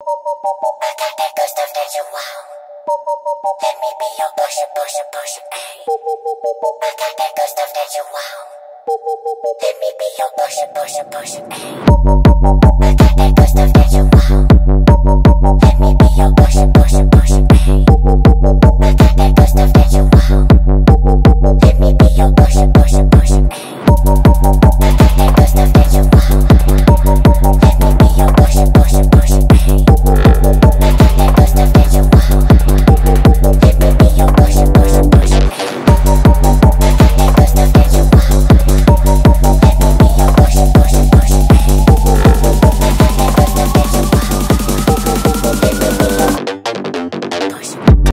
I got good stuff that you want. Let me be your pusher, pusher, pusher, ayy. I got that good stuff that you want. Let me be your pusher, pusher, pusher, ayy. I got that good stuff that you want. Let me be your pusher, pusher, pusher, ayy. I got that good stuff that you want. Let me be your pusher, pusher, pusher, ayy. I got that good stuff that you want. Murders